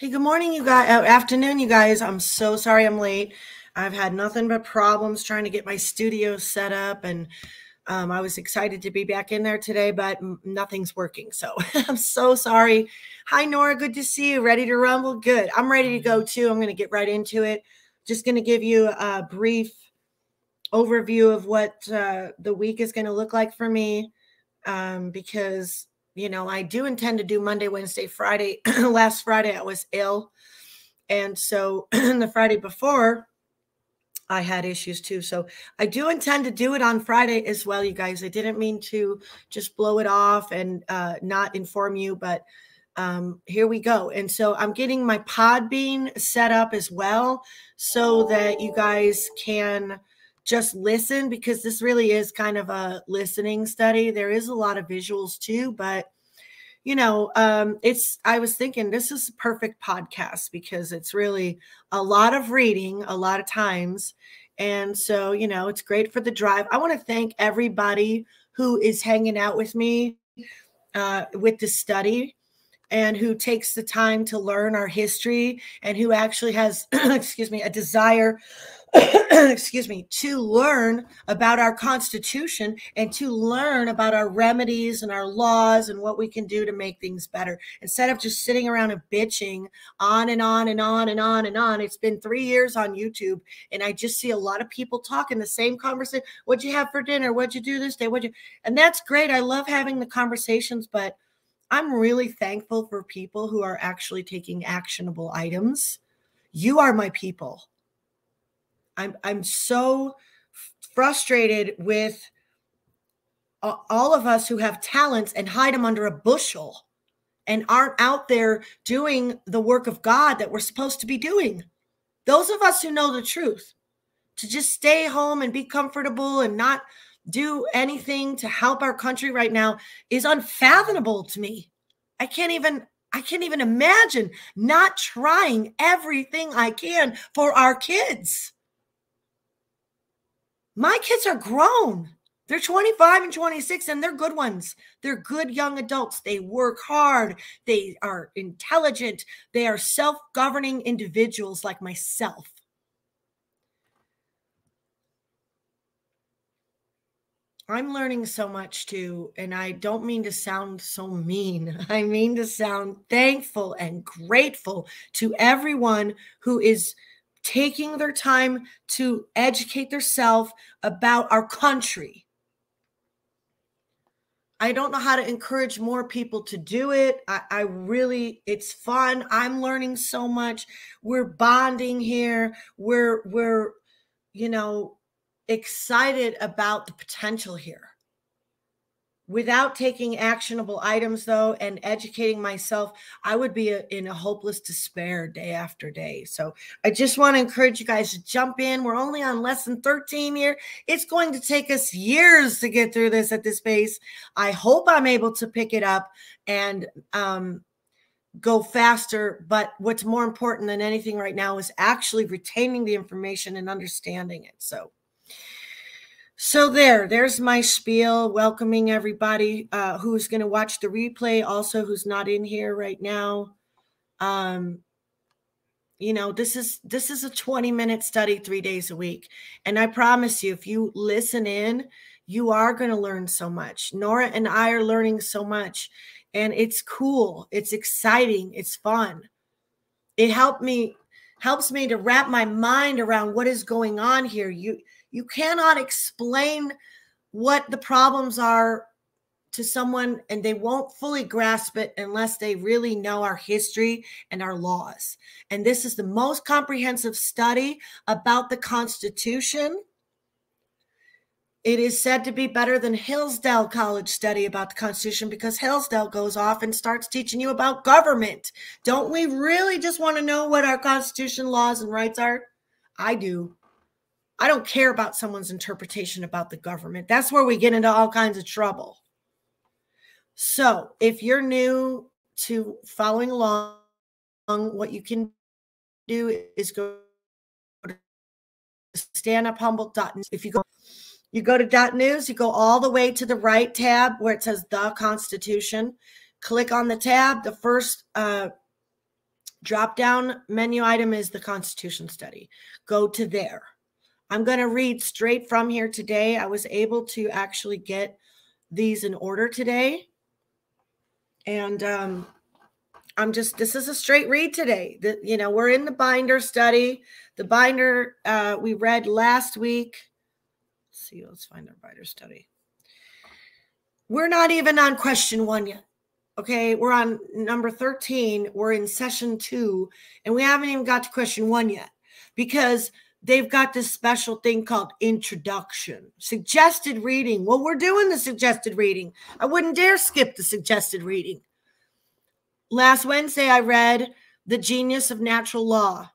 Hey, good morning, you guys. Uh, afternoon, you guys. I'm so sorry I'm late. I've had nothing but problems trying to get my studio set up, and um, I was excited to be back in there today, but nothing's working. So I'm so sorry. Hi, Nora. Good to see you. Ready to rumble? Good. I'm ready to go too. I'm going to get right into it. Just going to give you a brief overview of what uh, the week is going to look like for me um, because you know, I do intend to do Monday, Wednesday, Friday. Last Friday, I was ill. And so the Friday before, I had issues too. So I do intend to do it on Friday as well, you guys. I didn't mean to just blow it off and uh, not inform you, but um, here we go. And so I'm getting my Podbean set up as well so that you guys can just listen because this really is kind of a listening study. There is a lot of visuals too, but you know, um, it's I was thinking this is a perfect podcast because it's really a lot of reading a lot of times. And so, you know, it's great for the drive. I want to thank everybody who is hanging out with me uh, with the study and who takes the time to learn our history and who actually has, excuse me, a desire excuse me, to learn about our Constitution and to learn about our remedies and our laws and what we can do to make things better. Instead of just sitting around and bitching on and on and on and on and on. It's been three years on YouTube, and I just see a lot of people talking the same conversation. What'd you have for dinner? What'd you do this day? What'd you? And that's great. I love having the conversations, but I'm really thankful for people who are actually taking actionable items. You are my people I'm I'm so frustrated with all of us who have talents and hide them under a bushel and aren't out there doing the work of God that we're supposed to be doing. Those of us who know the truth, to just stay home and be comfortable and not do anything to help our country right now is unfathomable to me. I can't even I can't even imagine not trying everything I can for our kids. My kids are grown. They're 25 and 26 and they're good ones. They're good young adults. They work hard. They are intelligent. They are self governing individuals like myself. I'm learning so much too, and I don't mean to sound so mean. I mean to sound thankful and grateful to everyone who is taking their time to educate themselves about our country. I don't know how to encourage more people to do it. I, I, really, it's fun. I'm learning so much. We're bonding here. We're, we're, you know, excited about the potential here without taking actionable items though and educating myself i would be a, in a hopeless despair day after day. So i just want to encourage you guys to jump in. We're only on lesson 13 here it's going to take us years to get through this at this pace. I hope i'm able to pick it up and um, go faster but what's more important than anything right now is actually retaining the information and understanding it. So so there, there's my spiel, welcoming everybody uh, who's going to watch the replay, also who's not in here right now. Um, you know, this is this is a 20 minute study three days a week, and I promise you, if you listen in, you are going to learn so much. Nora and I are learning so much, and it's cool, it's exciting, it's fun. It helped me helps me to wrap my mind around what is going on here. You you cannot explain what the problems are to someone and they won't fully grasp it unless they really know our history and our laws. And this is the most comprehensive study about the Constitution. It is said to be better than Hillsdale College study about the Constitution because Hillsdale goes off and starts teaching you about government. Don't we really just want to know what our Constitution laws and rights are? I do. I don't care about someone's interpretation about the government. That's where we get into all kinds of trouble. So, if you're new to following along, what you can do is go to standuphumble.news. If you go you go to dot news, you go all the way to the right tab where it says the Constitution. Click on the tab. The first uh, Drop down menu item is the Constitution study. Go to there. I'm going to read straight from here today. I was able to actually get these in order today. And um, I'm just, this is a straight read today. The, you know, we're in the binder study. The binder uh, we read last week. Let's see, let's find our binder study. We're not even on question one yet. Okay, we're on number 13. We're in session two, and we haven't even got to question one yet because they've got this special thing called introduction, suggested reading. Well, we're doing the suggested reading. I wouldn't dare skip the suggested reading. Last Wednesday, I read The Genius of Natural Law.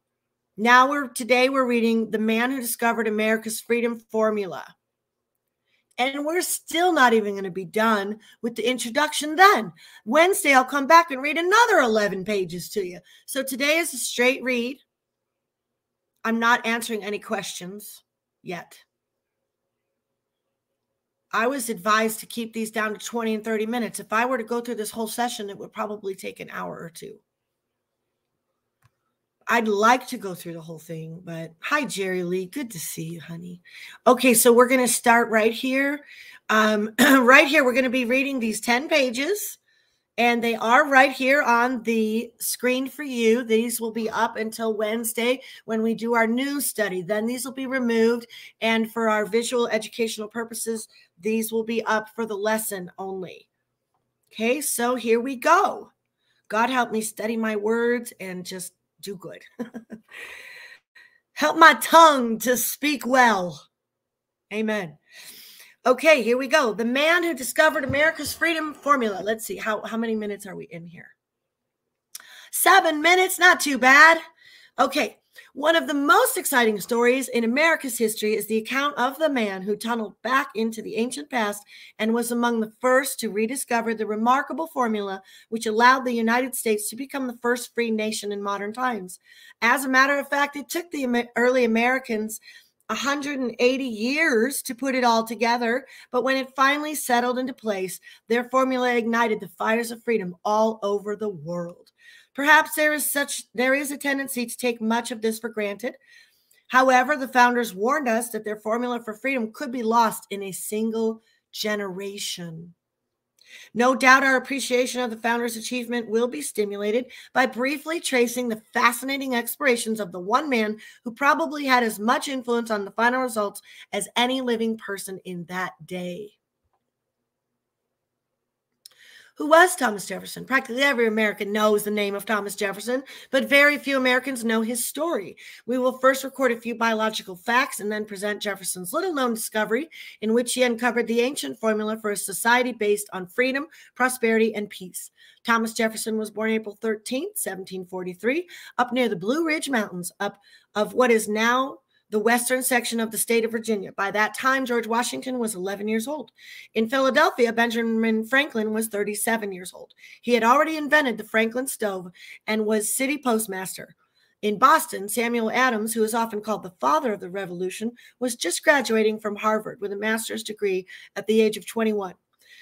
Now we're today we're reading The Man Who Discovered America's Freedom Formula. And we're still not even going to be done with the introduction then. Wednesday, I'll come back and read another 11 pages to you. So today is a straight read. I'm not answering any questions yet. I was advised to keep these down to 20 and 30 minutes. If I were to go through this whole session, it would probably take an hour or two. I'd like to go through the whole thing, but hi, Jerry Lee. Good to see you, honey. Okay, so we're going to start right here. Um, right here, we're going to be reading these 10 pages and they are right here on the screen for you. These will be up until Wednesday when we do our new study. Then these will be removed. And for our visual educational purposes, these will be up for the lesson only. Okay, so here we go. God help me study my words and just do good. help my tongue to speak well. Amen. Okay, here we go. The man who discovered America's freedom formula. Let's see how how many minutes are we in here? 7 minutes, not too bad. Okay. One of the most exciting stories in America's history is the account of the man who tunneled back into the ancient past and was among the first to rediscover the remarkable formula which allowed the United States to become the first free nation in modern times. As a matter of fact, it took the early Americans 180 years to put it all together, but when it finally settled into place, their formula ignited the fires of freedom all over the world. Perhaps there is such there is a tendency to take much of this for granted. However, the founders warned us that their formula for freedom could be lost in a single generation. No doubt our appreciation of the founder's achievement will be stimulated by briefly tracing the fascinating explorations of the one man who probably had as much influence on the final results as any living person in that day. Who was Thomas Jefferson? Practically every American knows the name of Thomas Jefferson, but very few Americans know his story. We will first record a few biological facts and then present Jefferson's little known discovery, in which he uncovered the ancient formula for a society based on freedom, prosperity, and peace. Thomas Jefferson was born April 13, 1743, up near the Blue Ridge Mountains, up of what is now the western section of the state of Virginia. By that time, George Washington was 11 years old. In Philadelphia, Benjamin Franklin was 37 years old. He had already invented the Franklin stove and was city postmaster. In Boston, Samuel Adams, who is often called the father of the Revolution, was just graduating from Harvard with a master's degree at the age of 21.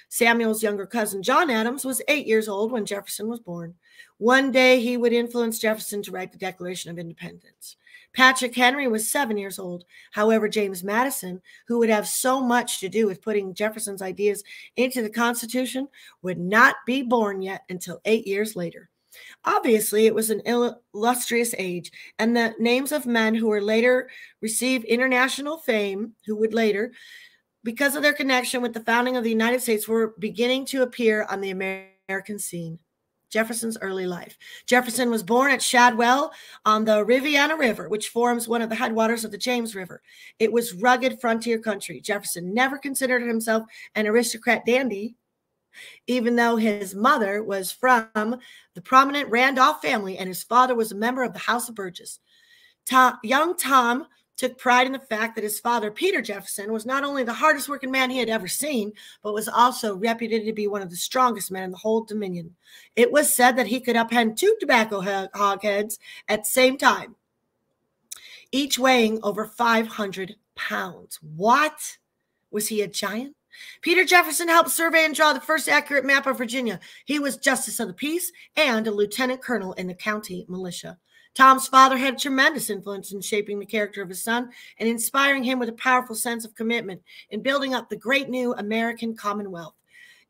Samuel's younger cousin, John Adams, was eight years old when Jefferson was born. One day, he would influence Jefferson to write the Declaration of Independence. Patrick Henry was seven years old. However, James Madison, who would have so much to do with putting Jefferson's ideas into the Constitution, would not be born yet until eight years later. Obviously, it was an illustrious age, and the names of men who were later receive international fame, who would later, because of their connection with the founding of the United States, were beginning to appear on the American scene. Jefferson's early life. Jefferson was born at Shadwell on the Rivanna River, which forms one of the headwaters of the James River. It was rugged frontier country. Jefferson never considered himself an aristocrat dandy, even though his mother was from the prominent Randolph family and his father was a member of the House of Burgess. Tom, young Tom took pride in the fact that his father, Peter Jefferson, was not only the hardest working man he had ever seen, but was also reputed to be one of the strongest men in the whole Dominion. It was said that he could uphand two tobacco hogsheads at the same time, each weighing over 500 pounds. What? Was he a giant? Peter Jefferson helped survey and draw the first accurate map of Virginia. He was Justice of the Peace and a lieutenant colonel in the county militia. Tom's father had tremendous influence in shaping the character of his son and inspiring him with a powerful sense of commitment in building up the great new American Commonwealth.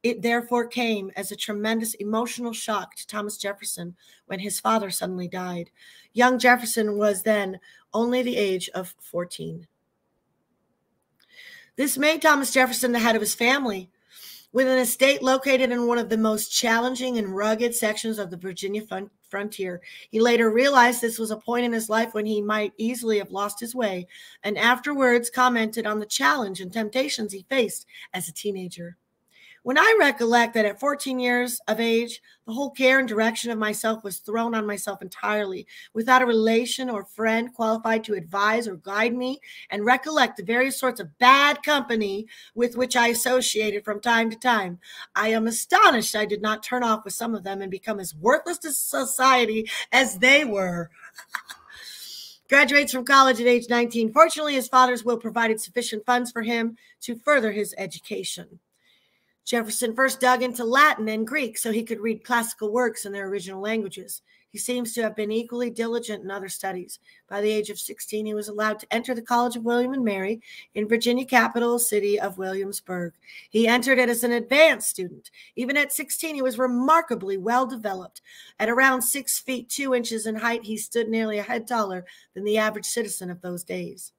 It therefore came as a tremendous emotional shock to Thomas Jefferson when his father suddenly died. Young Jefferson was then only the age of 14. This made Thomas Jefferson the head of his family. With an estate located in one of the most challenging and rugged sections of the Virginia frontier, he later realized this was a point in his life when he might easily have lost his way, and afterwards commented on the challenge and temptations he faced as a teenager. When I recollect that at 14 years of age, the whole care and direction of myself was thrown on myself entirely, without a relation or friend qualified to advise or guide me, and recollect the various sorts of bad company with which I associated from time to time, I am astonished I did not turn off with some of them and become as worthless to society as they were. Graduates from college at age 19. Fortunately, his father's will provided sufficient funds for him to further his education. Jefferson first dug into Latin and Greek so he could read classical works in their original languages. He seems to have been equally diligent in other studies. By the age of 16, he was allowed to enter the College of William and Mary in Virginia capital city of Williamsburg. He entered it as an advanced student. Even at 16, he was remarkably well developed. At around six feet two inches in height, he stood nearly a head taller than the average citizen of those days.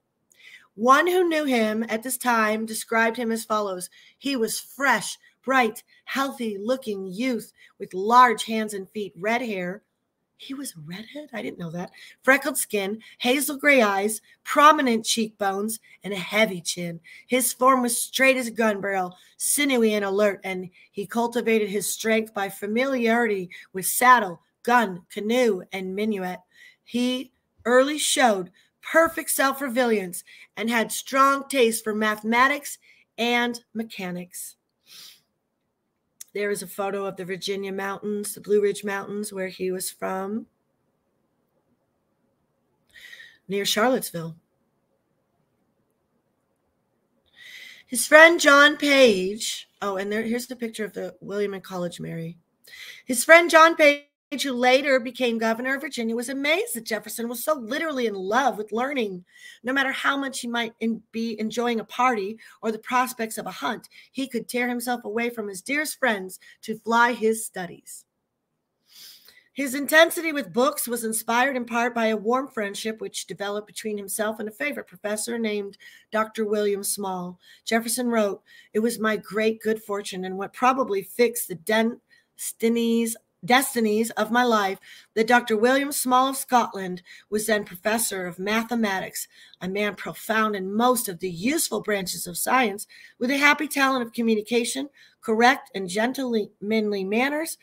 One who knew him at this time described him as follows He was fresh, bright, healthy looking youth with large hands and feet, red hair. He was redhead? I didn't know that. Freckled skin, hazel gray eyes, prominent cheekbones, and a heavy chin. His form was straight as a gun barrel, sinewy and alert, and he cultivated his strength by familiarity with saddle, gun, canoe, and minuet. He early showed perfect self reliance and had strong taste for mathematics and mechanics. There is a photo of the Virginia Mountains, the Blue Ridge Mountains, where he was from, near Charlottesville. His friend John Page, oh, and there, here's the picture of the William and College Mary. His friend John Page who later became governor of Virginia, was amazed that Jefferson was so literally in love with learning. No matter how much he might in, be enjoying a party or the prospects of a hunt, he could tear himself away from his dearest friends to fly his studies. His intensity with books was inspired in part by a warm friendship which developed between himself and a favorite professor named Dr. William Small. Jefferson wrote, It was my great good fortune and what probably fixed the destinies destinies of my life that Dr. William Small of Scotland was then professor of mathematics, a man profound in most of the useful branches of science, with a happy talent of communication, correct and gentlemanly manners,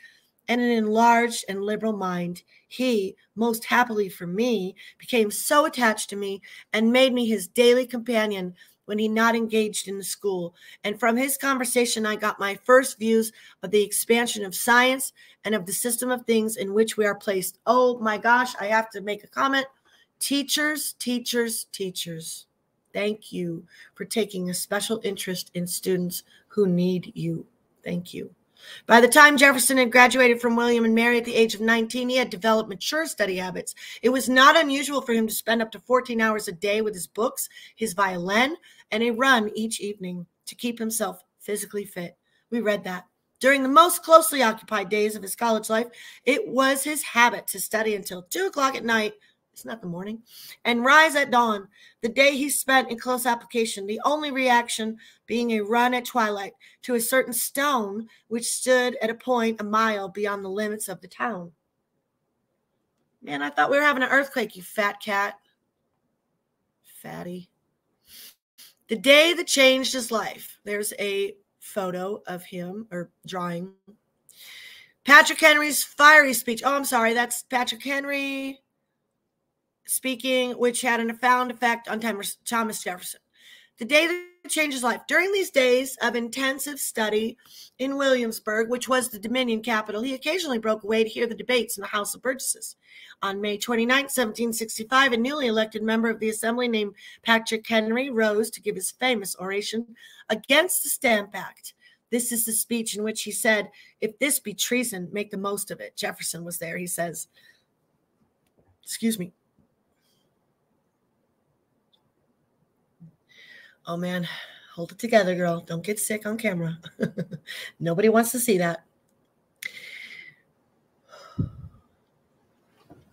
and an enlarged and liberal mind. He, most happily for me, became so attached to me and made me his daily companion when he not engaged in the school. And from his conversation, I got my first views of the expansion of science and of the system of things in which we are placed. Oh my gosh, I have to make a comment. Teachers, teachers, teachers, thank you for taking a special interest in students who need you. Thank you. By the time Jefferson had graduated from William and Mary at the age of 19, he had developed mature study habits. It was not unusual for him to spend up to 14 hours a day with his books, his violin, and a run each evening to keep himself physically fit. We read that. During the most closely occupied days of his college life, it was his habit to study until 2 o'clock at night it's not the morning, and rise at dawn, the day he spent in close application, the only reaction being a run at twilight to a certain stone which stood at a point a mile beyond the limits of the town. Man, I thought we were having an earthquake, you fat cat. Fatty. The day that changed his life. There's a photo of him or drawing. Patrick Henry's fiery speech. Oh, I'm sorry. That's Patrick Henry speaking, which had a profound effect on Thomas Jefferson. The day that change his life. During these days of intensive study in Williamsburg, which was the Dominion capital, he occasionally broke away to hear the debates in the House of Burgesses. On May 29, 1765, a newly elected member of the Assembly named Patrick Henry rose to give his famous oration against the Stamp Act. This is the speech in which he said, If this be treason, make the most of it. Jefferson was there. He says, Excuse me. Oh man, hold it together, girl. Don't get sick on camera. Nobody wants to see that.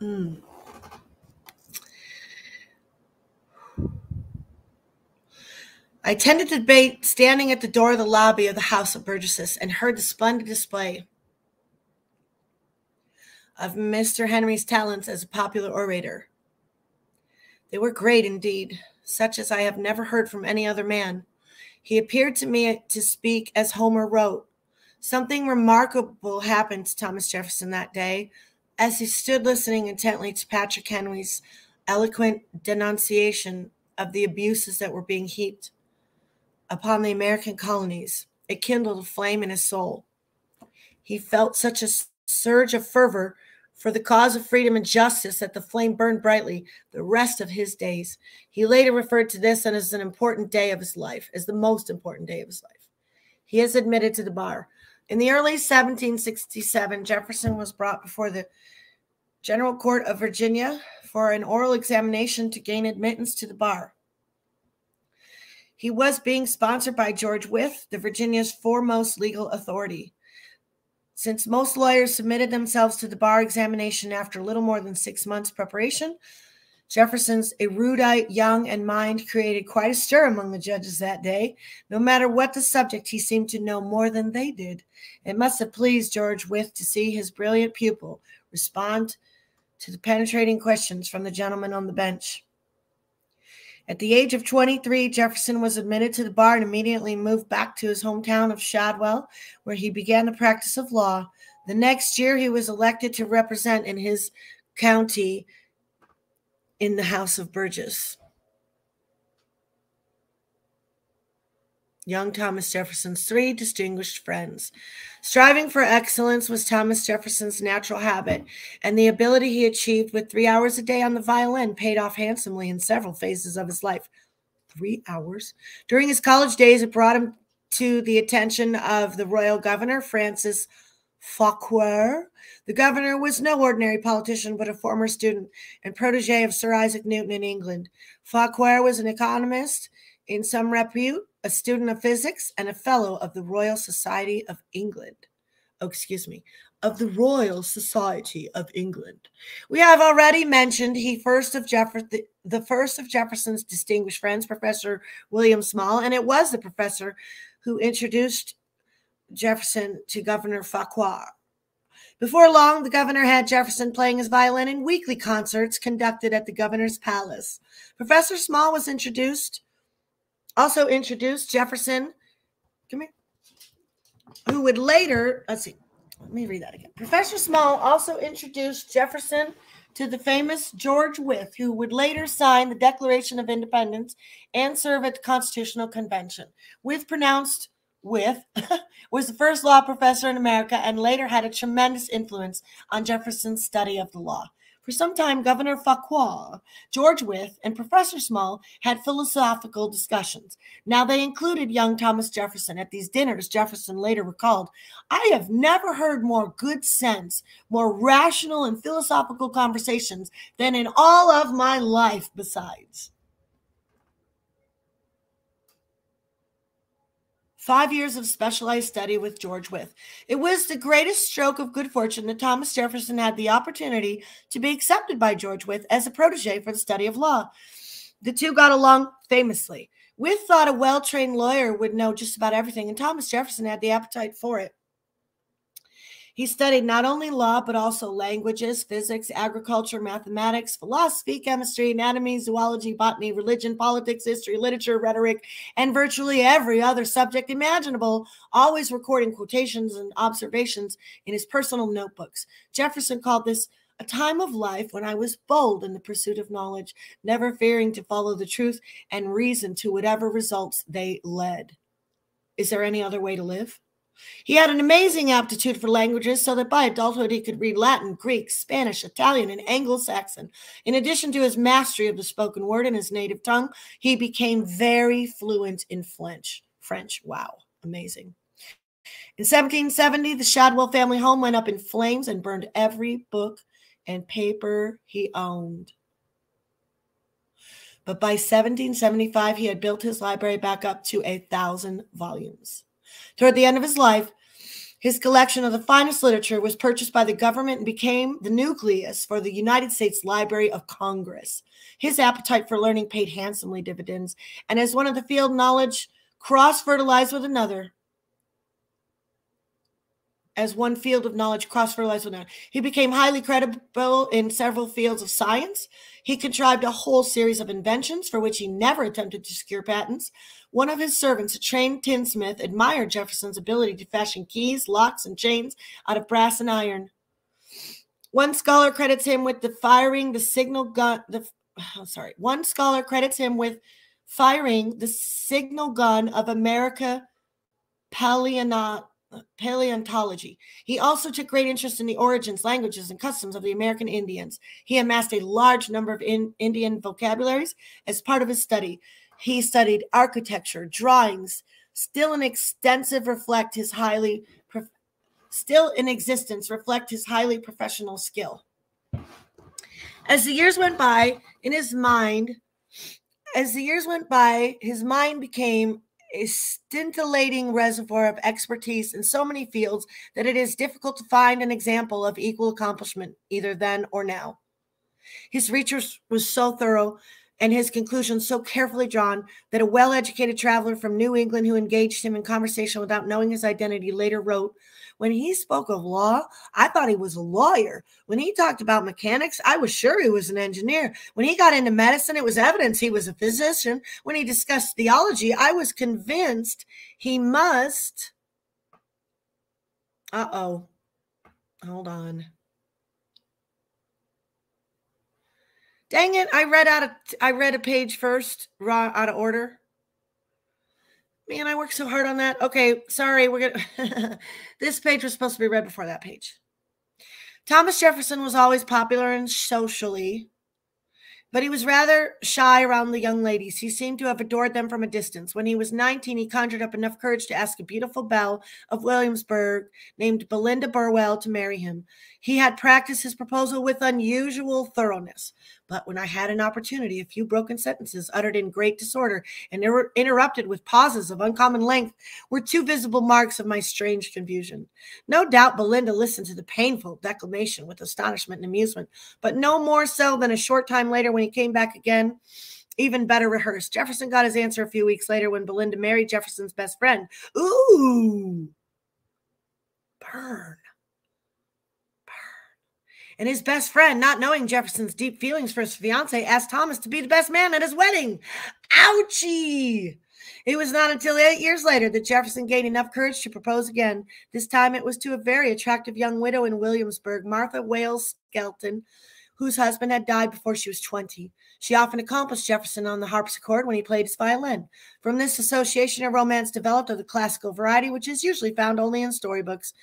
Mm. I attended the debate standing at the door of the lobby of the House of Burgesses and heard the splendid display of Mr. Henry's talents as a popular orator. They were great indeed, such as I have never heard from any other man. He appeared to me to speak as Homer wrote. Something remarkable happened to Thomas Jefferson that day as he stood listening intently to Patrick Henry's eloquent denunciation of the abuses that were being heaped upon the American colonies. It kindled a flame in his soul. He felt such a surge of fervor for the cause of freedom and justice that the flame burned brightly the rest of his days. He later referred to this and as an important day of his life, as the most important day of his life. He is admitted to the bar. In the early 1767, Jefferson was brought before the General Court of Virginia for an oral examination to gain admittance to the bar. He was being sponsored by George Wythe, the Virginia's foremost legal authority. Since most lawyers submitted themselves to the bar examination after little more than six months' preparation, Jefferson's erudite young and mind created quite a stir among the judges that day. No matter what the subject, he seemed to know more than they did. It must have pleased George Wythe to see his brilliant pupil respond to the penetrating questions from the gentleman on the bench. At the age of 23, Jefferson was admitted to the bar and immediately moved back to his hometown of Shadwell, where he began the practice of law. The next year, he was elected to represent in his county in the House of Burgess. Young Thomas Jefferson's three distinguished friends. Striving for excellence was Thomas Jefferson's natural habit, and the ability he achieved with three hours a day on the violin paid off handsomely in several phases of his life. Three hours? During his college days, it brought him to the attention of the royal governor, Francis Fauquier. The governor was no ordinary politician, but a former student and protege of Sir Isaac Newton in England. Fauquier was an economist in some repute a student of physics, and a fellow of the Royal Society of England. Oh, excuse me, of the Royal Society of England. We have already mentioned he first of Jefferson, the, the first of Jefferson's distinguished friends, Professor William Small, and it was the professor who introduced Jefferson to Governor Fauquier. Before long, the governor had Jefferson playing his violin in weekly concerts conducted at the governor's palace. Professor Small was introduced also introduced Jefferson, come here, who would later, let's see, let me read that again. Professor Small also introduced Jefferson to the famous George Wythe, who would later sign the Declaration of Independence and serve at the Constitutional Convention. Wythe pronounced Wythe was the first law professor in America and later had a tremendous influence on Jefferson's study of the law. For some time, Governor Fauquier, George Wythe, and Professor Small had philosophical discussions. Now, they included young Thomas Jefferson. At these dinners, Jefferson later recalled, I have never heard more good sense, more rational and philosophical conversations than in all of my life besides. Five years of specialized study with George Wythe. It was the greatest stroke of good fortune that Thomas Jefferson had the opportunity to be accepted by George Wythe as a protege for the study of law. The two got along famously. Wythe thought a well trained lawyer would know just about everything, and Thomas Jefferson had the appetite for it. He studied not only law, but also languages, physics, agriculture, mathematics, philosophy, chemistry, anatomy, zoology, botany, religion, politics, history, literature, rhetoric, and virtually every other subject imaginable, always recording quotations and observations in his personal notebooks. Jefferson called this a time of life when I was bold in the pursuit of knowledge, never fearing to follow the truth and reason to whatever results they led. Is there any other way to live? He had an amazing aptitude for languages, so that by adulthood he could read Latin, Greek, Spanish, Italian, and Anglo Saxon. In addition to his mastery of the spoken word in his native tongue, he became very fluent in French. French, wow, amazing. In 1770, the Shadwell family home went up in flames and burned every book and paper he owned. But by 1775, he had built his library back up to a thousand volumes. Toward the end of his life, his collection of the finest literature was purchased by the government and became the nucleus for the United States Library of Congress. His appetite for learning paid handsomely dividends, and as one of the field knowledge cross fertilized with another, as one field of knowledge cross fertilized with another. He became highly credible in several fields of science. He contrived a whole series of inventions for which he never attempted to secure patents. One of his servants, a trained tinsmith, admired Jefferson's ability to fashion keys, locks, and chains out of brass and iron. One scholar credits him with the firing the signal gun. The oh, sorry, one scholar credits him with firing the signal gun of America Paleonot paleontology. He also took great interest in the origins, languages, and customs of the American Indians. He amassed a large number of in Indian vocabularies as part of his study. He studied architecture, drawings, still in extensive reflect his highly still in existence reflect his highly professional skill. As the years went by, in his mind, as the years went by, his mind became a scintillating reservoir of expertise in so many fields that it is difficult to find an example of equal accomplishment either then or now. His research was so thorough and his conclusions so carefully drawn that a well educated traveler from New England who engaged him in conversation without knowing his identity later wrote when he spoke of law, I thought he was a lawyer. When he talked about mechanics, I was sure he was an engineer. When he got into medicine, it was evidence he was a physician. When he discussed theology, I was convinced he must. Uh oh. Hold on. Dang it! I read out of I read a page first, raw out of order. Man, I worked so hard on that. Okay, sorry. We're gonna. this page was supposed to be read before that page. Thomas Jefferson was always popular and socially, but he was rather shy around the young ladies. He seemed to have adored them from a distance. When he was 19, he conjured up enough courage to ask a beautiful belle of Williamsburg named Belinda Burwell to marry him. He had practiced his proposal with unusual thoroughness. But when I had an opportunity, a few broken sentences uttered in great disorder and inter- interrupted with pauses of uncommon length were two visible marks of my strange confusion. No doubt Belinda listened to the painful declamation with astonishment and amusement, but no more so than a short time later when he came back again even better rehearsed. Jefferson got his answer a few weeks later when Belinda married Jefferson's best friend. Ooh, burn. And his best friend, not knowing Jefferson's deep feelings for his fiancee, asked Thomas to be the best man at his wedding. Ouchie! It was not until eight years later that Jefferson gained enough courage to propose again. This time it was to a very attractive young widow in Williamsburg, Martha Wayles Skelton, whose husband had died before she was 20. She often accomplished Jefferson on the harpsichord when he played his violin. From this association, a romance developed of the classical variety, which is usually found only in storybooks.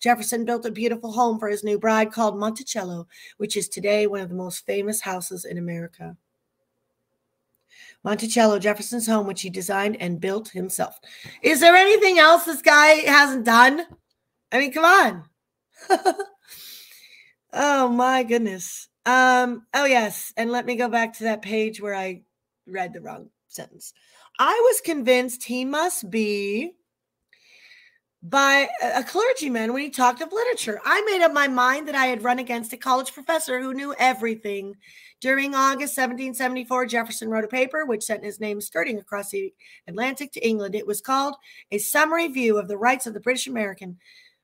Jefferson built a beautiful home for his new bride called Monticello, which is today one of the most famous houses in America. Monticello, Jefferson's home, which he designed and built himself. Is there anything else this guy hasn't done? I mean, come on. oh my goodness. Um, oh yes, and let me go back to that page where I read the wrong sentence. I was convinced he must be by a clergyman when he talked of literature. I made up my mind that I had run against a college professor who knew everything. During August 1774, Jefferson wrote a paper which sent his name skirting across the Atlantic to England. It was called A Summary View of the Rights of the British American.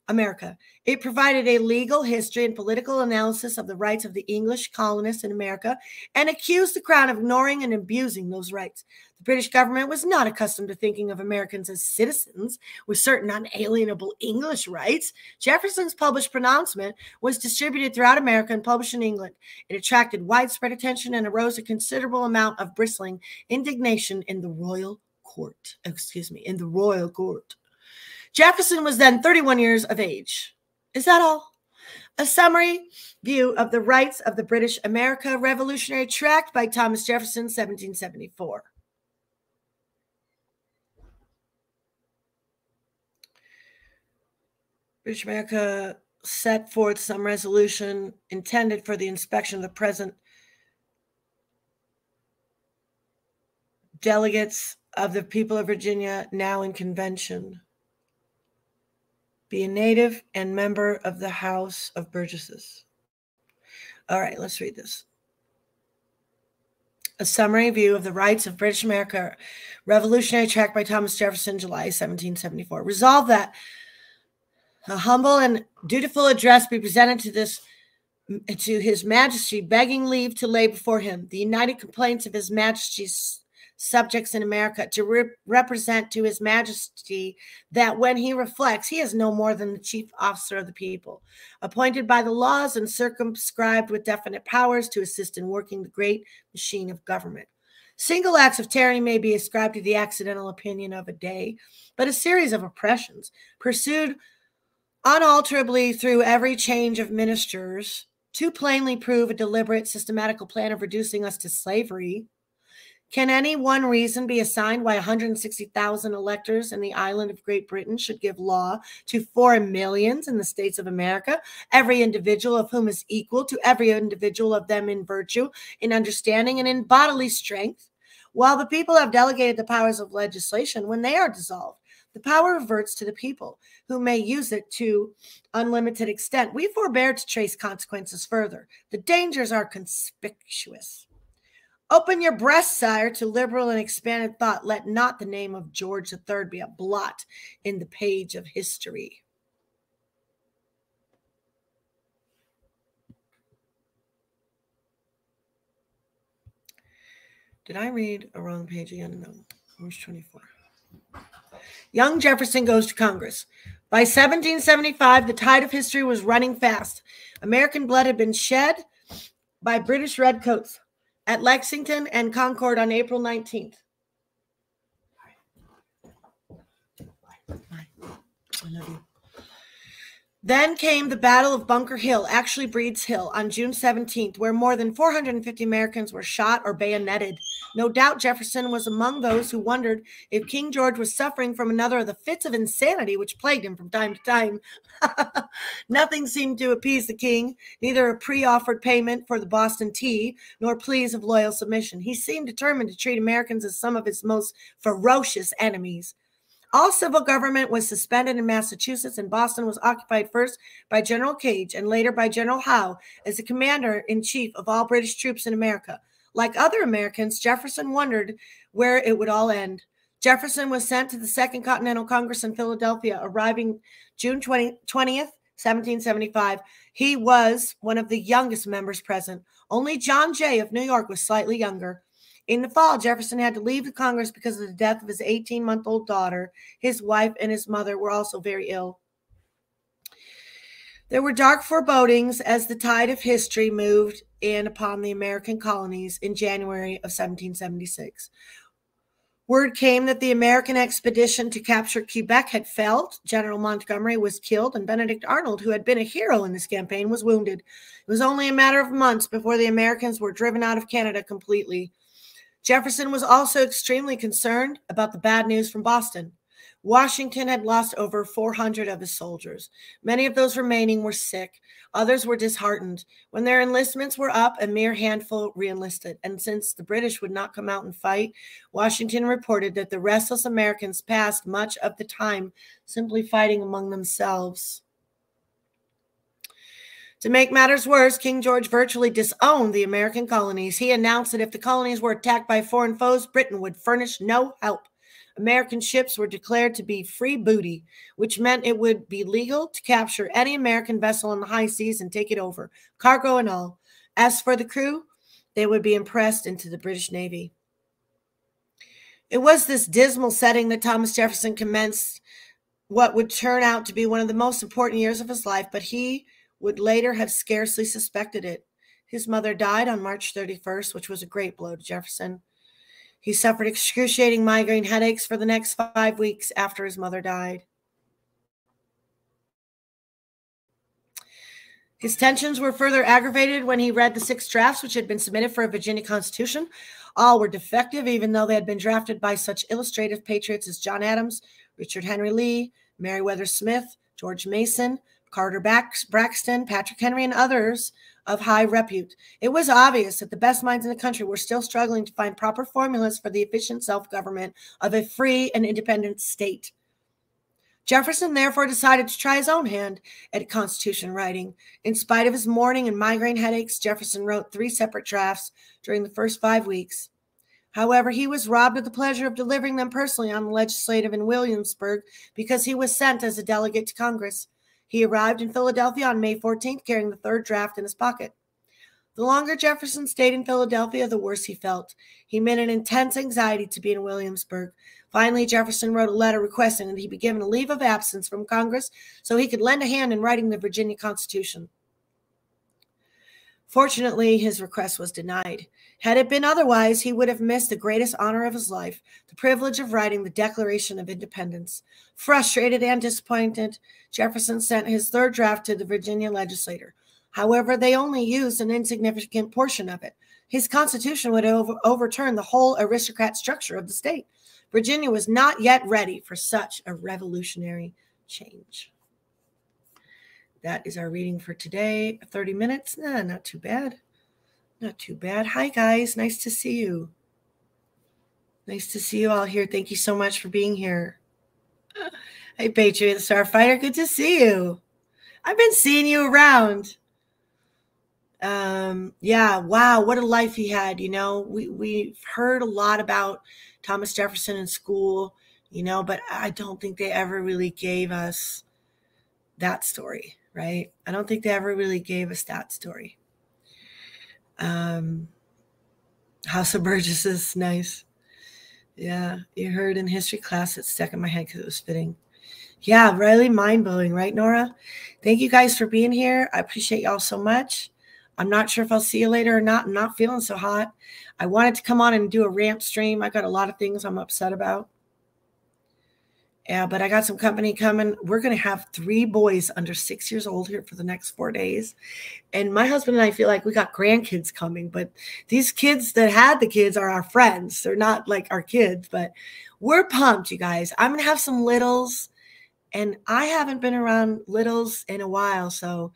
America. It provided a legal history and political analysis of the rights of the English colonists in America and accused the Crown of ignoring and abusing those rights. The British government was not accustomed to thinking of Americans as citizens with certain unalienable English rights. Jefferson's published pronouncement was distributed throughout America and published in England. It attracted widespread attention and arose a considerable amount of bristling indignation in the royal court. Excuse me, in the royal court. Jefferson was then 31 years of age. Is that all? A summary view of the rights of the British America Revolutionary Tract by Thomas Jefferson, 1774. British America set forth some resolution intended for the inspection of the present delegates of the people of Virginia now in convention be a native and member of the House of Burgesses. All right, let's read this. A summary view of the rights of British America, Revolutionary Tract by Thomas Jefferson, July 1774. Resolve that a humble and dutiful address be presented to this to his majesty begging leave to lay before him the united complaints of his majesty's subjects in America to re- represent to His Majesty that when he reflects, he is no more than the chief officer of the people, appointed by the laws and circumscribed with definite powers to assist in working the great machine of government. Single acts of tyranny may be ascribed to the accidental opinion of a day, but a series of oppressions pursued unalterably through every change of ministers too plainly prove a deliberate systematical plan of reducing us to slavery can any one reason be assigned why 160,000 electors in the island of Great Britain should give law to four millions in the states of America, every individual of whom is equal to every individual of them in virtue, in understanding, and in bodily strength? While the people have delegated the powers of legislation, when they are dissolved, the power reverts to the people, who may use it to unlimited extent. We forbear to trace consequences further. The dangers are conspicuous. Open your breast, sire, to liberal and expanded thought. Let not the name of George III be a blot in the page of history. Did I read a wrong page again? No. Verse 24. Young Jefferson goes to Congress. By 1775, the tide of history was running fast. American blood had been shed by British redcoats at Lexington and Concord on April 19th. I love you. Then came the Battle of Bunker Hill, actually Breed's Hill, on June 17th, where more than 450 Americans were shot or bayoneted. No doubt Jefferson was among those who wondered if King George was suffering from another of the fits of insanity which plagued him from time to time. Nothing seemed to appease the king, neither a pre offered payment for the Boston tea nor pleas of loyal submission. He seemed determined to treat Americans as some of his most ferocious enemies. All civil government was suspended in Massachusetts, and Boston was occupied first by General Gage and later by General Howe as the commander in chief of all British troops in America. Like other Americans, Jefferson wondered where it would all end. Jefferson was sent to the Second Continental Congress in Philadelphia, arriving June 20, 20th, 1775. He was one of the youngest members present. Only John Jay of New York was slightly younger. In the fall, Jefferson had to leave the Congress because of the death of his 18 month old daughter. His wife and his mother were also very ill. There were dark forebodings as the tide of history moved in upon the American colonies in January of 1776. Word came that the American expedition to capture Quebec had failed. General Montgomery was killed, and Benedict Arnold, who had been a hero in this campaign, was wounded. It was only a matter of months before the Americans were driven out of Canada completely. Jefferson was also extremely concerned about the bad news from Boston. Washington had lost over 400 of his soldiers. Many of those remaining were sick. Others were disheartened. When their enlistments were up, a mere handful reenlisted. And since the British would not come out and fight, Washington reported that the restless Americans passed much of the time simply fighting among themselves. To make matters worse, King George virtually disowned the American colonies. He announced that if the colonies were attacked by foreign foes, Britain would furnish no help. American ships were declared to be free booty, which meant it would be legal to capture any American vessel in the high seas and take it over, cargo and all. As for the crew, they would be impressed into the British Navy. It was this dismal setting that Thomas Jefferson commenced what would turn out to be one of the most important years of his life, but he would later have scarcely suspected it. His mother died on March 31st, which was a great blow to Jefferson. He suffered excruciating migraine headaches for the next five weeks after his mother died. His tensions were further aggravated when he read the six drafts which had been submitted for a Virginia Constitution. All were defective, even though they had been drafted by such illustrative patriots as John Adams, Richard Henry Lee, Meriwether Smith, George Mason, Carter Braxton, Patrick Henry, and others of high repute. It was obvious that the best minds in the country were still struggling to find proper formulas for the efficient self government of a free and independent state. Jefferson therefore decided to try his own hand at Constitution writing. In spite of his morning and migraine headaches, Jefferson wrote three separate drafts during the first five weeks. However, he was robbed of the pleasure of delivering them personally on the legislative in Williamsburg because he was sent as a delegate to Congress. He arrived in Philadelphia on May 14th carrying the third draft in his pocket. The longer Jefferson stayed in Philadelphia, the worse he felt. He made an intense anxiety to be in Williamsburg. Finally, Jefferson wrote a letter requesting that he be given a leave of absence from Congress so he could lend a hand in writing the Virginia Constitution. Fortunately, his request was denied. Had it been otherwise, he would have missed the greatest honor of his life, the privilege of writing the Declaration of Independence. Frustrated and disappointed, Jefferson sent his third draft to the Virginia legislature. However, they only used an insignificant portion of it. His constitution would over- overturn the whole aristocrat structure of the state. Virginia was not yet ready for such a revolutionary change. That is our reading for today. 30 minutes. Nah, not too bad. Not too bad. Hi, guys. Nice to see you. Nice to see you all here. Thank you so much for being here. Hey, Patriot Starfighter. Good to see you. I've been seeing you around. Um, yeah, wow, what a life he had. You know, we, we've heard a lot about Thomas Jefferson in school, you know, but I don't think they ever really gave us that story right? I don't think they ever really gave us that story. Um, House of Burgess is nice. Yeah, you heard in history class, it stuck in my head because it was fitting. Yeah, really mind blowing, right, Nora? Thank you guys for being here. I appreciate y'all so much. I'm not sure if I'll see you later or not. I'm not feeling so hot. I wanted to come on and do a ramp stream. I got a lot of things I'm upset about. Yeah, but I got some company coming. We're going to have three boys under six years old here for the next four days. And my husband and I feel like we got grandkids coming, but these kids that had the kids are our friends. They're not like our kids, but we're pumped, you guys. I'm going to have some littles, and I haven't been around littles in a while. So,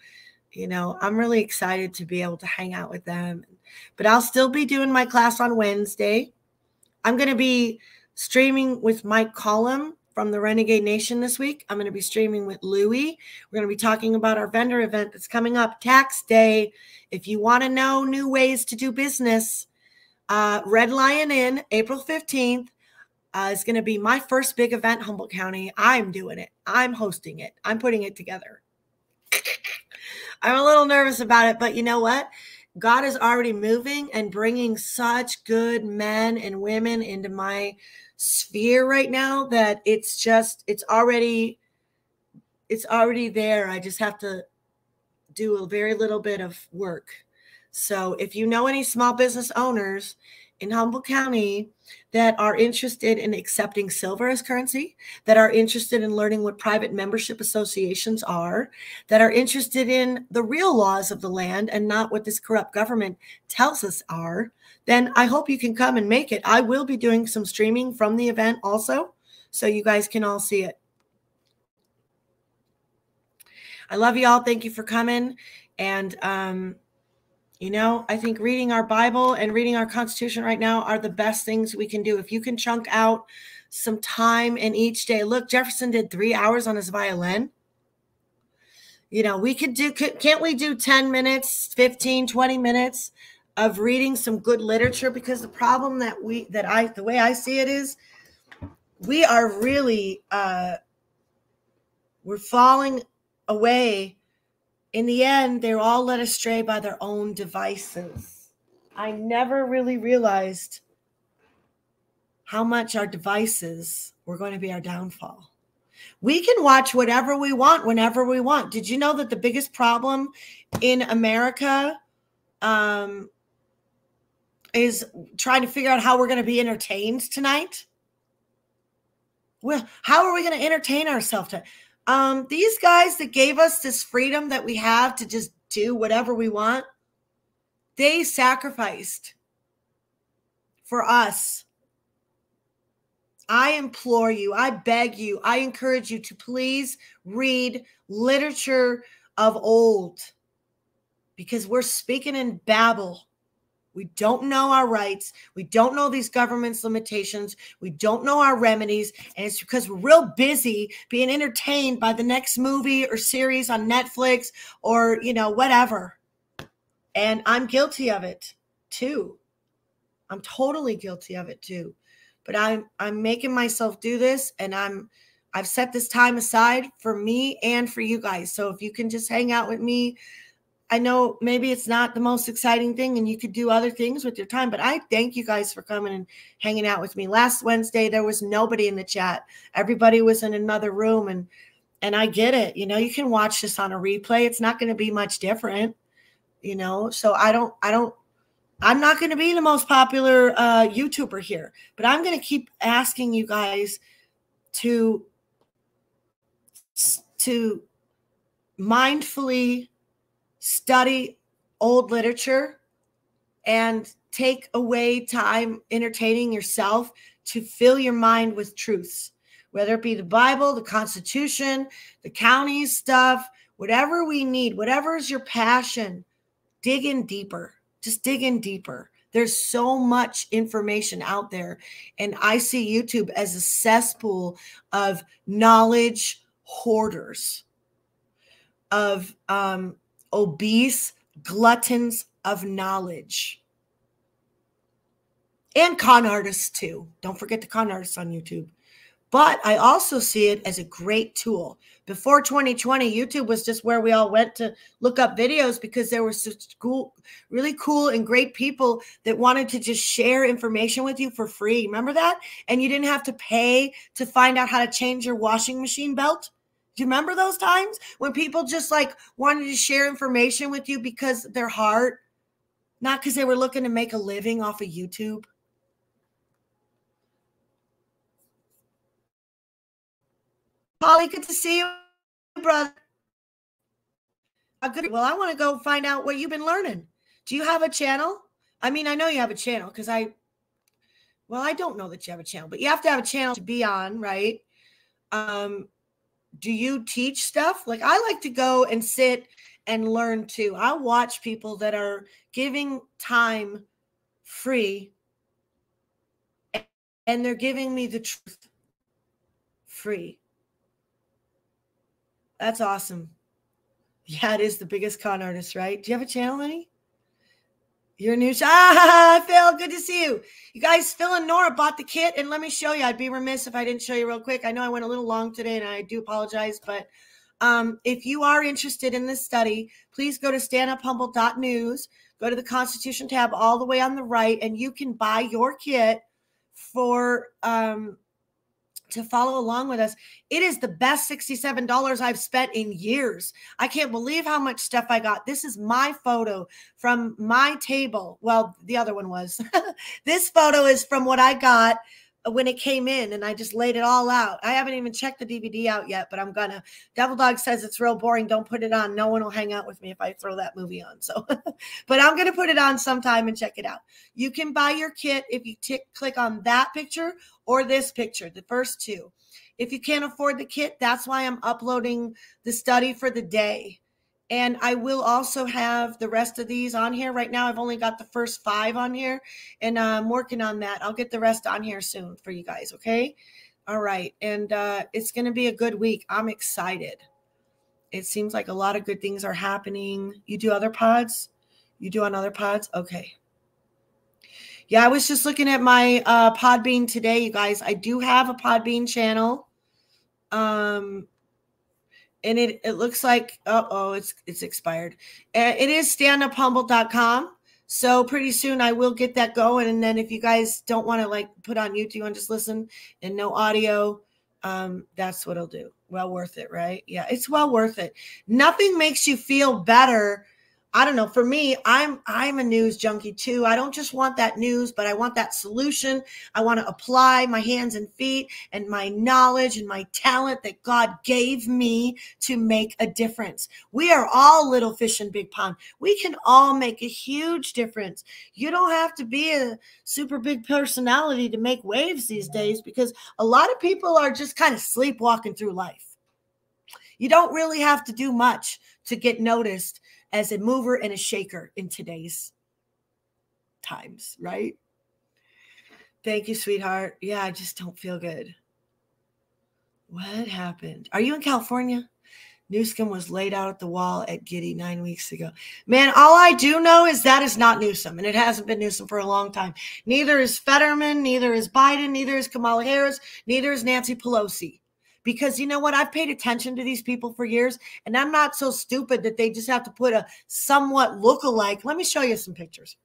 you know, I'm really excited to be able to hang out with them. But I'll still be doing my class on Wednesday. I'm going to be streaming with Mike Collum from the Renegade Nation this week. I'm going to be streaming with Louie. We're going to be talking about our vendor event that's coming up, Tax Day. If you want to know new ways to do business, uh, Red Lion Inn, April 15th, uh, is going to be my first big event, Humboldt County. I'm doing it. I'm hosting it. I'm putting it together. I'm a little nervous about it, but you know what? God is already moving and bringing such good men and women into my sphere right now that it's just it's already it's already there. I just have to do a very little bit of work. So if you know any small business owners in Humboldt County that are interested in accepting silver as currency, that are interested in learning what private membership associations are, that are interested in the real laws of the land and not what this corrupt government tells us are, then I hope you can come and make it. I will be doing some streaming from the event also, so you guys can all see it. I love you all. Thank you for coming. And um, you know, I think reading our Bible and reading our Constitution right now are the best things we can do. If you can chunk out some time in each day. Look, Jefferson did three hours on his violin. You know, we could do, can't we do 10 minutes, 15, 20 minutes of reading some good literature? Because the problem that we, that I, the way I see it is we are really uh we're falling away. In the end they're all led astray by their own devices. I never really realized how much our devices were going to be our downfall. We can watch whatever we want whenever we want. Did you know that the biggest problem in america um, is trying to figure out how we're going to be entertained tonight well, how are we going to entertain ourselves? To, um, these guys that gave us this freedom that we have to just do whatever we want, they sacrificed for us. I implore you, I beg you, I encourage you to please read literature of old because we're speaking in Babel we don't know our rights. We don't know these government's limitations. We don't know our remedies. And it's because we're real busy being entertained by the next movie or series on Netflix or, you know, whatever. And I'm guilty of it too. I'm totally guilty of it too. But I'm I'm making myself do this and I'm I've set this time aside for me and for you guys. So if you can just hang out with me I know maybe it's not the most exciting thing and you could do other things with your time, but I thank you guys for coming and hanging out with me. Last Wednesday there was nobody in the chat. Everybody was in another room and and I get it. You know, you can watch this on a replay. It's not going to be much different, you know. So I don't I don't I'm not going to be the most popular uh YouTuber here, but I'm going to keep asking you guys to to mindfully study old literature and take away time entertaining yourself to fill your mind with truths, whether it be the Bible, the Constitution, the county stuff, whatever we need, whatever is your passion, dig in deeper. Just dig in deeper. There's so much information out there. And I see YouTube as a cesspool of knowledge hoarders, of um, obese gluttons of knowledge. And con artists too. Don't forget the con artists on YouTube. But I also see it as a great tool. Before 2020, YouTube was just where we all went to look up videos because there were such cool, really cool and great people that wanted to just share information with you for free. Remember that? And you didn't have to pay to find out how to change your washing machine belt. Do you remember those times when people just like wanted to share information with you because their heart, not because they were looking to make a living off of YouTube? Polly, good to see you, brother. Good, well, I want to go find out what you've been learning. Do you have a channel? I mean, I know you have a channel because I, well, I don't know that you have a channel, but you have to have a channel to be on, right? Um, do you teach stuff? Like I like to go and sit and learn too. I watch people that are giving time free and they're giving me the truth free. That's awesome. Yeah, it is the biggest con artist, right? Do you have a channel, Lenny? You're new. Ah, Phil, good to see you. You guys, Phil and Nora bought the kit, and let me show you. I'd be remiss if I didn't show you real quick. I know I went a little long today, and I do apologize, but um, if you are interested in this study, please go to standuphumble.news, go to the Constitution tab all the way on the right, and you can buy your kit for um, to follow along with us. It is the best $67 I've spent in years. I can't believe how much stuff I got. This is my photo from my table. Well, the other one was. this photo is from what I got when it came in and I just laid it all out. I haven't even checked the DVD out yet, but I'm gonna. Devil Dog says it's real boring. Don't put it on. No one will hang out with me if I throw that movie on. So, but I'm gonna put it on sometime and check it out. You can buy your kit if you click on that picture or this picture, the first two. If you can't afford the kit, that's why I'm uploading the study for the day. And I will also have the rest of these on here. Right now, I've only got the first five on here, and uh, I'm working on that. I'll get the rest on here soon for you guys, okay? All right. And uh, it's going to be a good week. I'm excited. It seems like a lot of good things are happening. You do other pods? You do on other pods? Okay. Yeah, I was just looking at my uh, Podbean today, you guys. I do have a Podbean channel. Um, and it, it looks like uh oh it's it's expired. It is standuphumble.com so pretty soon i will get that going. And then if you guys don't want to like put on youtube and just listen and no audio um that's what i'll do. Well worth it right? Yeah it's well worth it. Nothing makes you feel better I don't know. For me, I'm I'm a news junkie too. I don't just want that news, but I want that solution. I want to apply my hands and feet and my knowledge and my talent that God gave me to make a difference. We are all little fish in big pond. We can all make a huge difference. You don't have to be a super big personality to make waves these days because a lot of people are just kind of sleepwalking through life. You don't really have to do much to get noticed as a mover and a shaker in today's times, right? Thank you, sweetheart. Yeah, I just don't feel good. What happened? Are you in California? Newsom was laid out at the wall at Giddy nine weeks ago. Man, all I do know is that is not Newsom, and it hasn't been Newsom for a long time. Neither is Fetterman, neither is Biden, neither is Kamala Harris, neither is Nancy Pelosi because you know what? I've paid attention to these people for years, and I'm not so stupid that they just have to put a somewhat look-alike. Let me show you some pictures.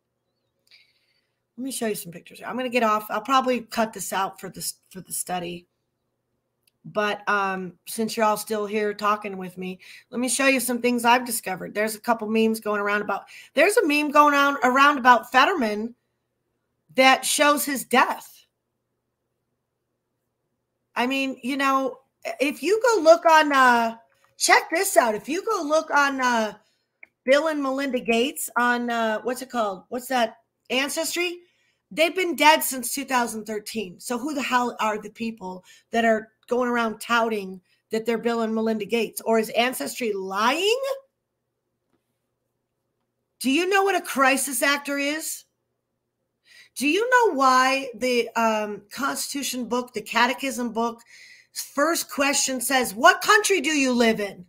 Let me show you some pictures. I'm going to get off. I'll probably cut this out for this for the study. But um, since you're all still here talking with me, let me show you some things I've discovered. There's a couple memes going around about. There's a meme going on around about Fetterman that shows his death. I mean, you know, if you go look on uh check this out. If you go look on uh Bill and Melinda Gates on uh what's it called? What's that? Ancestry? They've been dead since 2013. So who the hell are the people that are going around touting that they're Bill and Melinda Gates? Or is Ancestry lying? Do you know what a crisis actor is? Do you know why the um, Constitution book, the Catechism book, first question says, What country do you live in?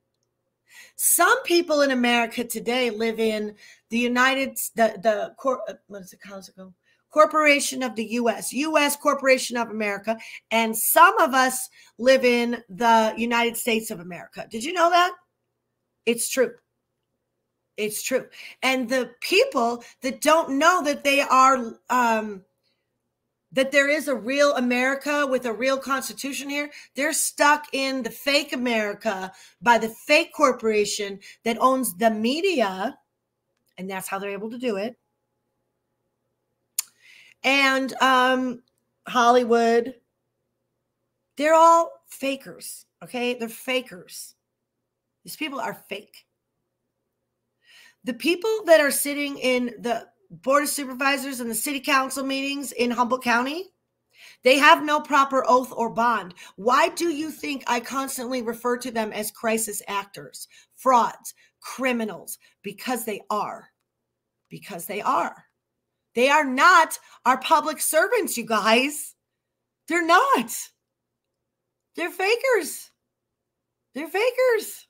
Some people in America today live in the United, the, the, uh, what is it, how's it go? Corporation of the US, US Corporation of America, and some of us live in the United States of America. Did you know that? It's true. It's true. And the people that don't know that they are um that there is a real America with a real constitution here, they're stuck in the fake America by the fake corporation that owns the media and that's how they're able to do it. And um Hollywood they're all fakers, okay? They're fakers. These people are fake the people that are sitting in the board of supervisors and the city council meetings in Humboldt County, they have no proper oath or bond. Why do you think I constantly refer to them as crisis actors, frauds, criminals? Because they are. Because they are. They are not our public servants, you guys. They're not. They're fakers. They're fakers.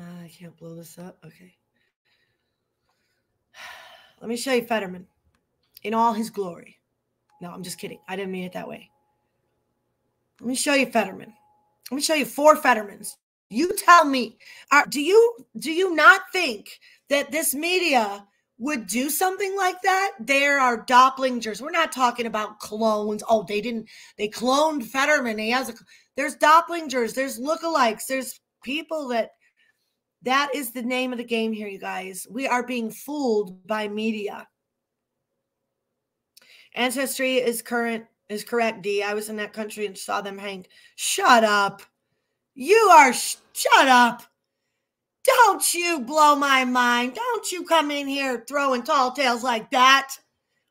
Uh, I can't blow this up. Okay. Let me show you Fetterman in all his glory. No, I'm just kidding. I didn't mean it that way. Let me show you Fetterman. Let me show you four Fettermans. You tell me, are, do you do you not think that this media would do something like that? There are doppelgangers. We're not talking about clones. Oh, they didn't. They cloned Fetterman. He has a. There's doppelgangers. There's lookalikes. There's people that that is the name of the game here, you guys. We are being fooled by media. Ancestry is current is correct, D. I was in that country and saw them hanged. Shut up. You are sh- shut up. Don't you blow my mind. Don't you come in here throwing tall tales like that.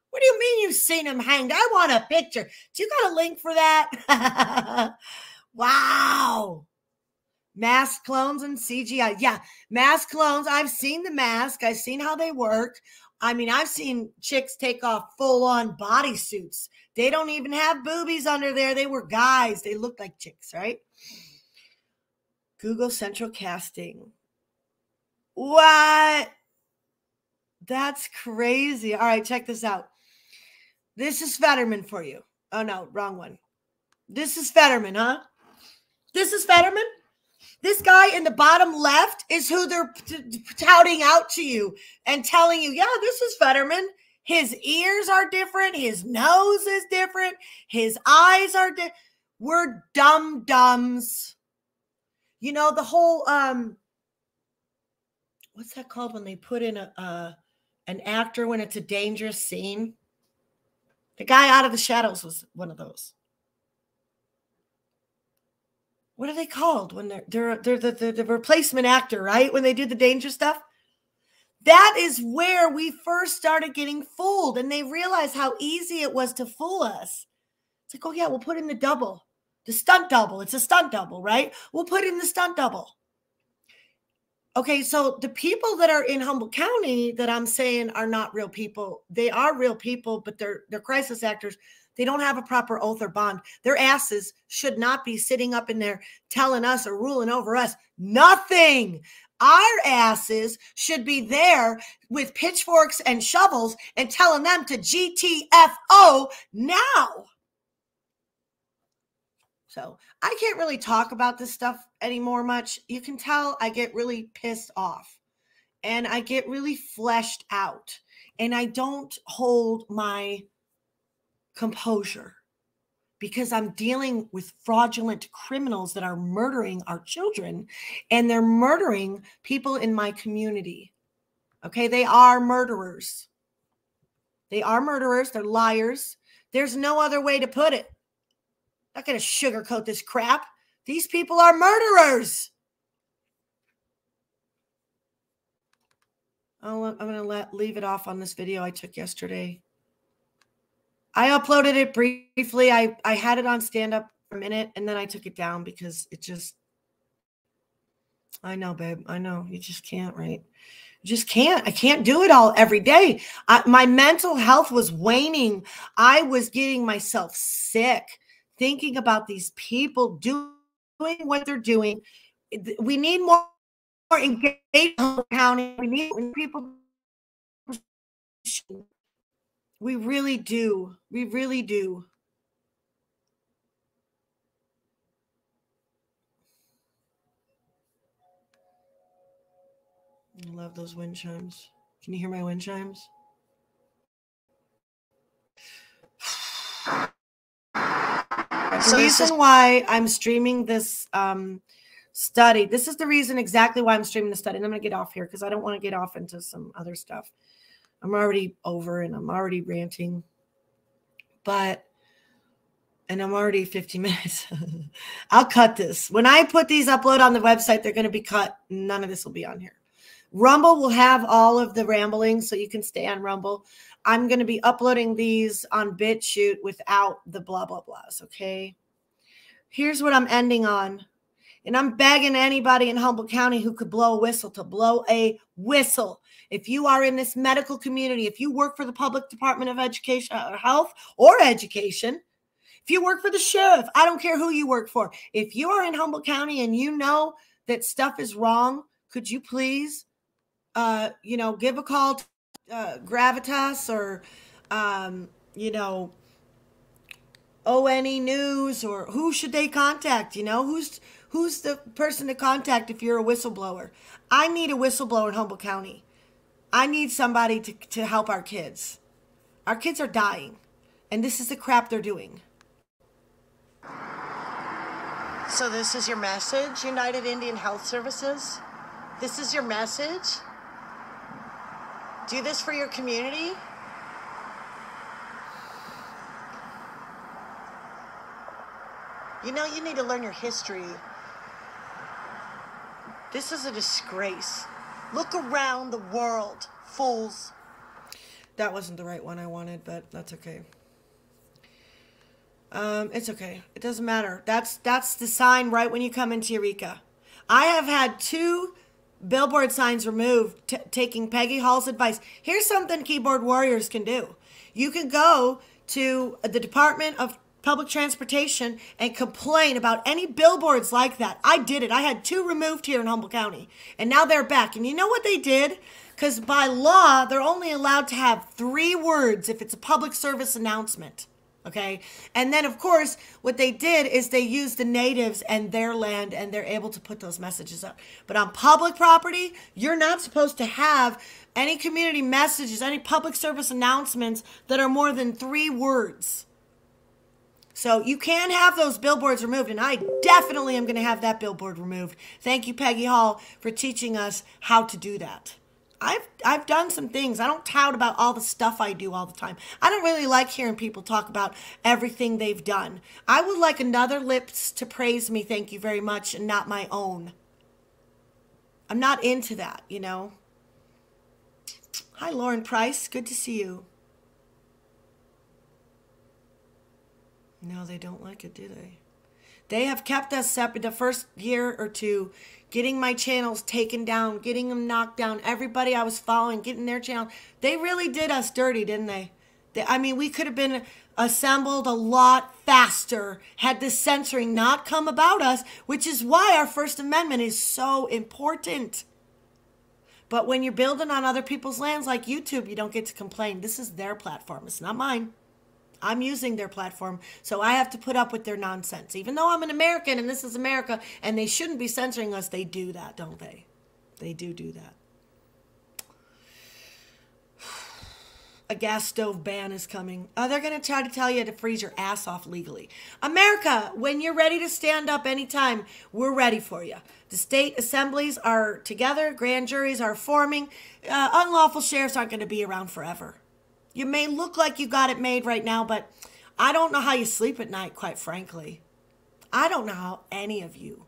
What do you mean you've seen him hanged? I want a picture. Do you got a link for that? wow. Mask clones and CGI. Yeah, mask clones. I've seen the mask. I've seen how they work. I mean, I've seen chicks take off full on bodysuits. They don't even have boobies under there. They were guys. They looked like chicks, right? Google Central Casting. What? That's crazy. All right, check this out. This is Fetterman for you. Oh no, wrong one. This is Fetterman, huh? This is Fetterman. This guy in the bottom left is who they're touting out to you and telling you, yeah, this is Fetterman. His ears are different. His nose is different. His eyes are different. We're dumb dumbs. You know, the whole, um, what's that called when they put in a, an actor when it's a dangerous scene? The guy out of the shadows was one of those. What are they called when they're they're they're the, the, the replacement actor, right? When they do the danger stuff. That is where we first started getting fooled, and they realized how easy it was to fool us. It's like, oh yeah, we'll put in the double, the stunt double. It's a stunt double, right? We'll put in the stunt double. Okay, so the people that are in Humboldt County that I'm saying are not real people, they are real people, but they're they're crisis actors. They don't have a proper oath or bond. Their asses should not be sitting up in there telling us or ruling over us nothing. Our asses should be there with pitchforks and shovels and telling them to GTFO now. So I can't really talk about this stuff anymore much. You can tell I get really pissed off and I get really fleshed out and I don't hold my composure because I'm dealing with fraudulent criminals that are murdering our children and they're murdering people in my community. Okay, they are murderers. They are murderers, they're liars. There's no other way to put it. I'm not going to sugarcoat this crap. These people are murderers. I'm going to leave it off on this video I took yesterday. I uploaded it briefly. I I had it on stand up for a minute and then I took it down because it just I know, babe. I know. You just can't, right? You just can't. I can't do it all every day. I, my mental health was waning. I was getting myself sick thinking about these people doing what they're doing. We need more, more engagement county. We need people we really do. We really do. I love those wind chimes. Can you hear my wind chimes? the reason why I'm streaming this um, study, this is the reason exactly why I'm streaming the study. And I'm going to get off here because I don't want to get off into some other stuff. I'm already over and I'm already ranting. But and I'm already 50 minutes. I'll cut this. When I put these upload on the website, they're going to be cut. None of this will be on here. Rumble will have all of the rambling, so you can stay on Rumble. I'm going to be uploading these on BitChute without the blah, blah, blahs. Okay. Here's what I'm ending on. And I'm begging anybody in Humboldt County who could blow a whistle to blow a whistle if you are in this medical community, if you work for the public department of education or uh, health or education, if you work for the sheriff, I don't care who you work for. If you are in Humboldt County and you know that stuff is wrong, could you please, uh, you know, give a call to uh, Gravitas or, um, you know, ONE News or who should they contact? You know, who's who's the person to contact if you're a whistleblower? I need a whistleblower in Humboldt County. I need somebody to, to help our kids. Our kids are dying, and this is the crap they're doing. So, this is your message, United Indian Health Services? This is your message? Do this for your community? You know, you need to learn your history. This is a disgrace. Look around the world, fools. That wasn't the right one I wanted, but that's okay. Um, it's okay. It doesn't matter. That's that's the sign right when you come into Eureka. I have had two billboard signs removed taking Peggy Hall's advice. Here's something keyboard warriors can do. You can go to the Department of public transportation and complain about any billboards like that. I did it. I had two removed here in Humboldt County, and now they're back. And you know what they did? Because by law, they're only allowed to have three words if it's a public service announcement. Okay. And then, of course, what they did is they used the natives and their land and they're able to put those messages up. But on public property, you're not supposed to have any community messages, any public service announcements that are more than three words. So you can have those billboards removed, and I definitely am going to have that billboard removed. Thank you, Peggy Hall, for teaching us how to do that. I've I've done some things. I don't tout about all the stuff I do all the time. I don't really like hearing people talk about everything they've done. I would like another lips to praise me, thank you very much, and not my own. I'm not into that, you know. Hi, Lauren Price. Good to see you. No, they don't like it, do they? They have kept us separate the first year or two, getting my channels taken down, getting them knocked down. Everybody I was following, getting their channel. They really did us dirty, didn't they? they I mean, we could have been assembled a lot faster had this censoring not come about us, which is why our First Amendment is so important. But when you're building on other people's lands like YouTube, you don't get to complain. This is their platform, it's not mine. I'm using their platform, so I have to put up with their nonsense. Even though I'm an American and this is America and they shouldn't be censoring us, they do that, don't they? They do do that. A gas stove ban is coming. Oh, they're going to try to tell you to freeze your ass off legally. America, when you're ready to stand up anytime, we're ready for you. The state assemblies are together, grand juries are forming. Uh, unlawful sheriffs aren't going to be around forever. You may look like you got it made right now, but I don't know how you sleep at night, quite frankly. I don't know how any of you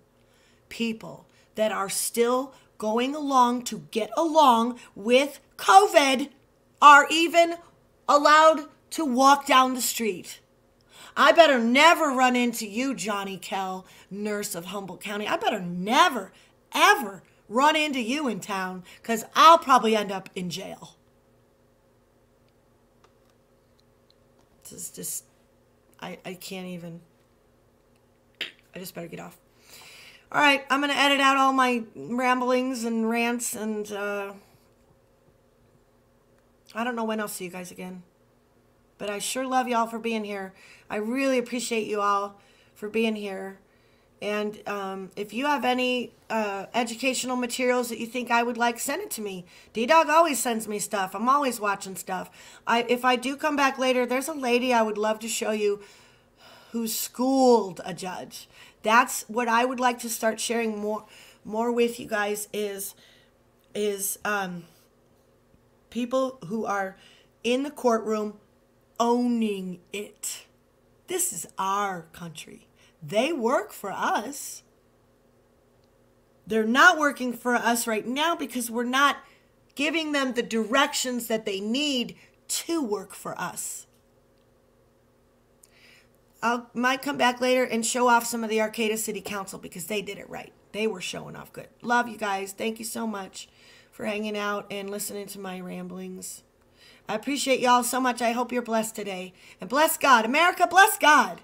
people that are still going along to get along with COVID are even allowed to walk down the street. I better never run into you, Johnny Kell, nurse of Humboldt County. I better never, ever run into you in town because I'll probably end up in jail. This is just, I, I can't even. I just better get off. All right, I'm going to edit out all my ramblings and rants, and uh, I don't know when I'll see you guys again. But I sure love y'all for being here. I really appreciate you all for being here. And um, if you have any uh, educational materials that you think I would like, send it to me. D Dog always sends me stuff. I'm always watching stuff. I if I do come back later, there's a lady I would love to show you who schooled a judge. That's what I would like to start sharing more more with you guys is is um, people who are in the courtroom owning it. This is our country. They work for us. They're not working for us right now because we're not giving them the directions that they need to work for us. I might come back later and show off some of the Arcata City Council because they did it right. They were showing off good. Love you guys. Thank you so much for hanging out and listening to my ramblings. I appreciate y'all so much. I hope you're blessed today. And bless God. America, bless God.